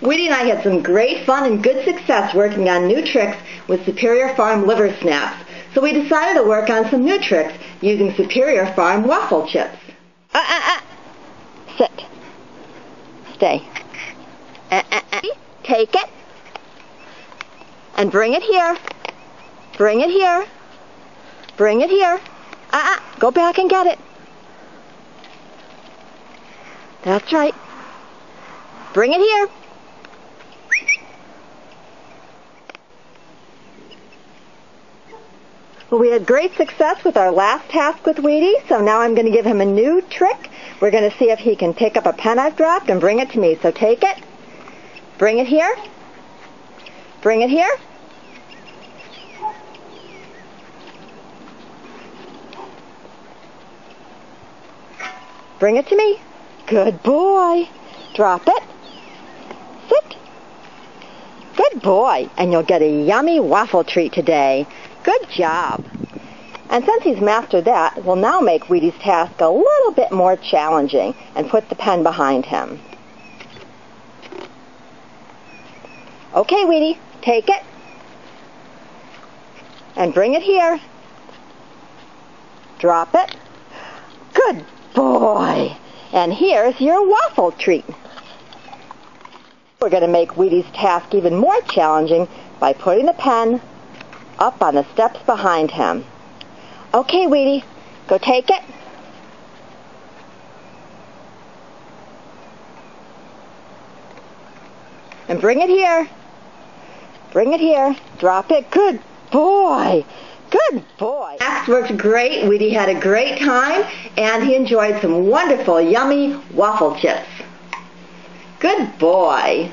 Wheatie and I had some great fun and good success working on new tricks with Superior Farm liver snaps. So we decided to work on some new tricks using Superior Farm waffle chips. Uh, uh, uh. Sit. Stay. Uh, uh, uh. Take it. And bring it here. Bring it here. Bring it here. Uh, uh. Go back and get it. That's right. Bring it here. Well, we had great success with our last task with Wheatie, so now I'm going to give him a new trick. We're going to see if he can pick up a pen I've dropped and bring it to me. So take it. Bring it here. Bring it here. Bring it to me. Good boy. Drop it. Sit. Good boy. And you'll get a yummy waffle treat today. Good job. And since he's mastered that, we'll now make Wheatie's task a little bit more challenging and put the pen behind him. Okay, Wheatie, take it. And bring it here. Drop it. Good boy. And here's your waffle treat. We're going to make Wheatie's task even more challenging by putting the pen up on the steps behind him. Okay, Wheatie, go take it. And bring it here. Bring it here. Drop it. Good boy. Good boy. Max worked great. Wheatie had a great time, and he enjoyed some wonderful, yummy waffle chips. Good boy.